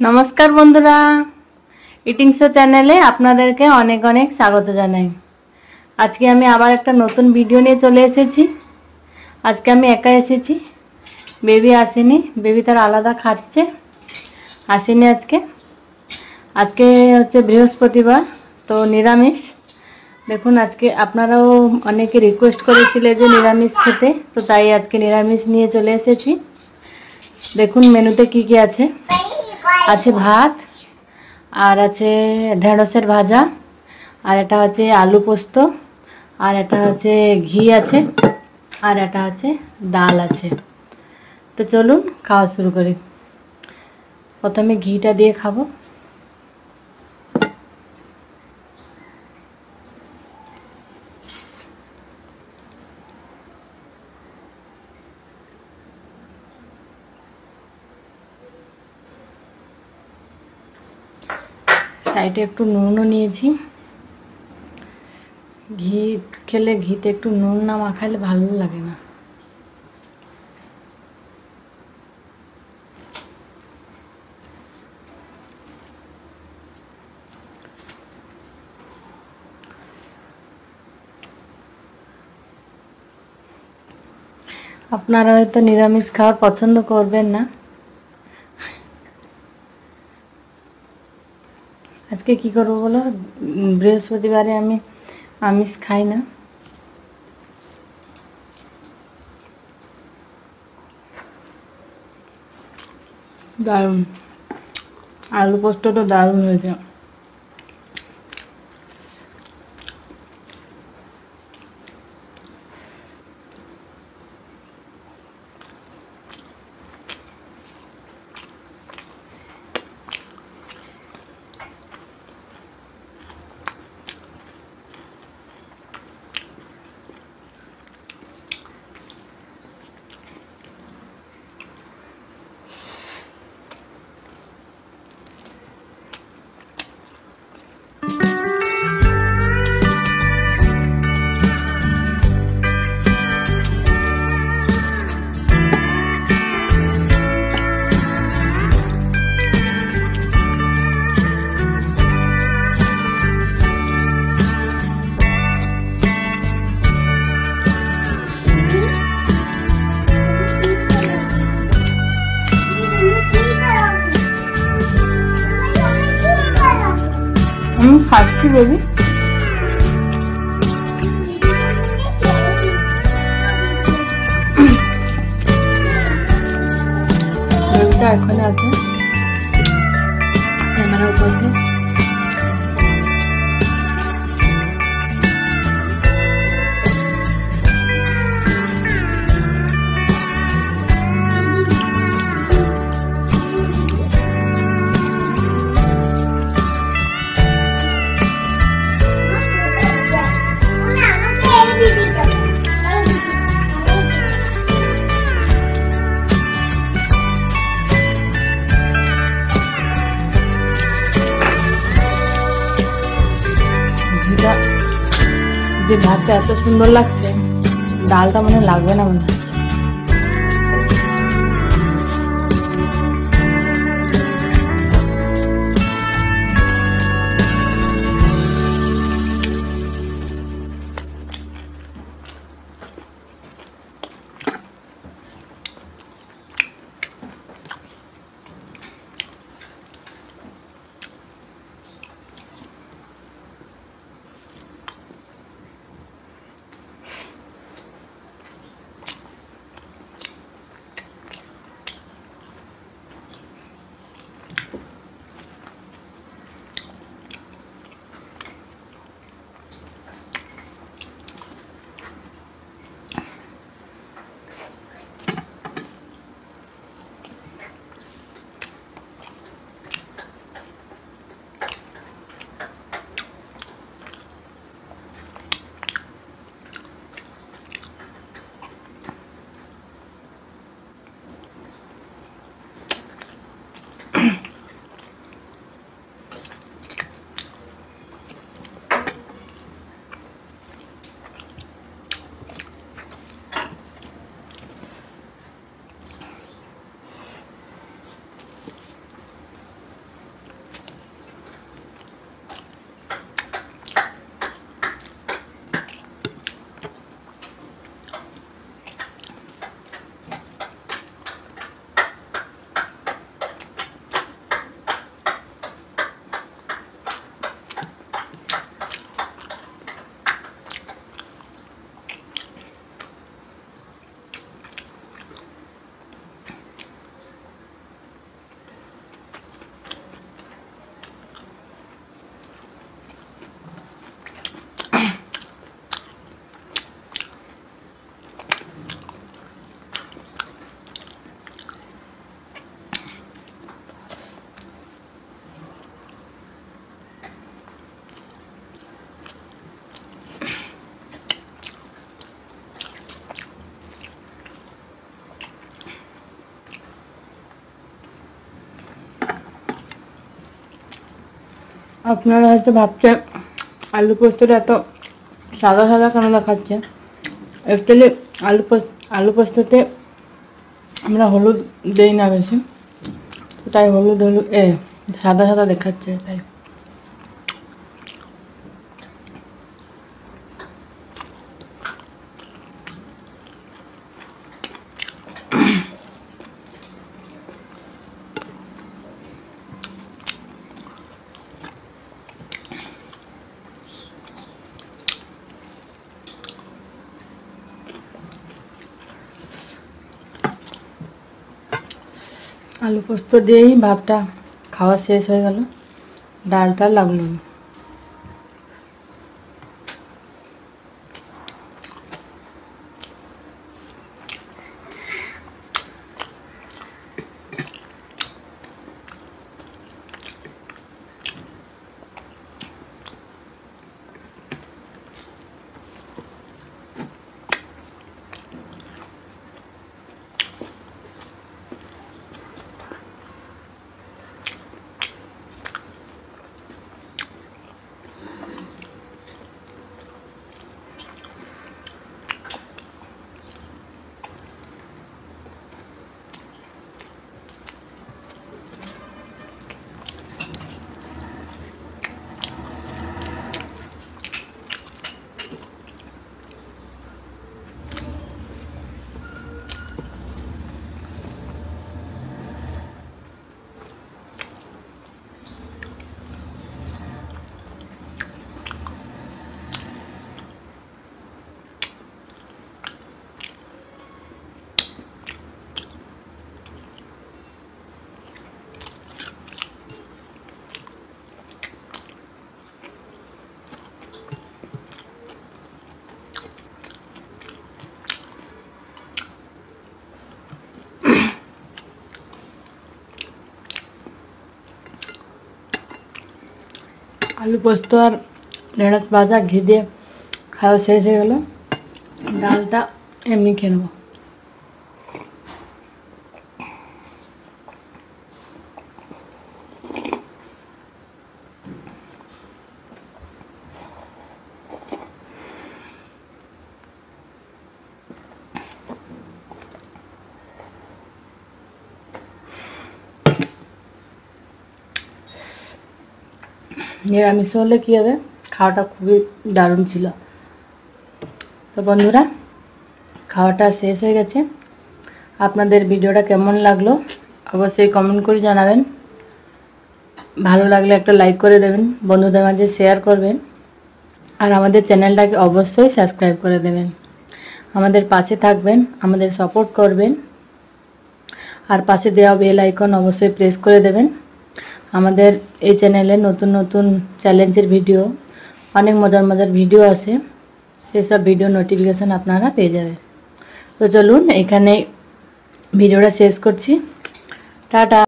নমস্কার বন্ধুরা। Eating show চ্যানেলে আপনাদেরকে অনেক অনেক স্বাগত জানাই। আজকে আমি আবার একটা নতুন ভিডিও নিয়ে চলে এসেছি। আজকে আমি একা এসেছি। বেবি আসেনি, বেবি তার আলাদা খাচ্ছে। আসেনি আজকে। আজকে হচ্ছে বৃহস্পতিবার, তো নিরামিষ। দেখুন, আজকে আপনারাও অনেকে রিকোয়েস্ট করেছিলে যে নিরামিষ খেতে, তো তাই আজকে নিরামিষ নিয়ে চলে এসেছি। দেখুন মেনুতে কি কি আছে। আছে ভাত আর আছে ঢেঁড়সের ভাজা আর এটা হচ্ছে আলু পোস্ত আর এটা হচ্ছে ঘি আছে আর এটা হচ্ছে ডাল আছে। তো চলুন খাওয়া শুরু করি। প্রথমে ঘিটা দিয়ে খাব। সাইডে একটু নুনও নিয়েছি। ঘি খেলে ঘিতে একটু নুন না মাখাইলে ভালো লাগে না। আপনারা হয়তো নিরামিষ খাওয়া পছন্দ করবেন না। আজকে কি করব বলো? বৃহস্পতিবারে আমি আমিষ খাই না। দারুণ। আলু পোস্ত তো দারুণ হয়েছে। আমি খাচ্ছি বেবি বেবিটা এখানে আছে ক্যামেরার কাছে যে ভাতটা এত সুন্দর লাগছে ডালটা মনে লাগবে না মনে হয়। আপনারা হয়তো ভাবছেন, আলু পোস্তটা এত সাদা সাদা কেন দেখাচ্ছে অ্যাকচুয়ালি আলু পোস্ত, আলু পোস্ততে আমরা হলুদ দেই না বেশি। তাই হলুদ হলুদ, এ, সাদা সাদা দেখাচ্ছে, তাই। আলু পোস্ত দিয়েই ভাতটা খাওয়া শেষ হয়ে গেল ডালটা লাগল না। আলু পোস্ত আর ঢেঁড়স ভাজা ঘি দিয়ে খাওয়া শেষ হয়ে গেল। ডালটা এমনি খেয়ে নিরামিষ হলে কী হবে? খাওয়াটা খুবই দারুণ ছিল। তো বন্ধুরা, খাওয়াটা শেষ হয়ে গেছে। আপনাদের ভিডিওটা কেমন লাগল অবশ্যই কমেন্ট করে জানাবেন। ভালো লাগলে একটা লাইক করে দেবেন, বন্ধুদের মাঝে শেয়ার করবেন, আর আমাদের চ্যানেলটাকে অবশ্যই সাবস্ক্রাইব করে দেবেন। আমাদের পাশে থাকবেন, আমাদের সাপোর্ট করবেন, আর পাশে দেওয়া বেল আইকন অবশ্যই প্রেস করে দেবেন। আমাদের এই চ্যানেলে নতুন নতুন চ্যালেঞ্জের ভিডিও অনেক মজার মজার ভিডিও আছে। সেসব ভিডিও নোটিফিকেশান আপনারা পেয়ে যাবেন। তো চলুন, এখানে ভিডিওটা শেষ করছি। টাটা।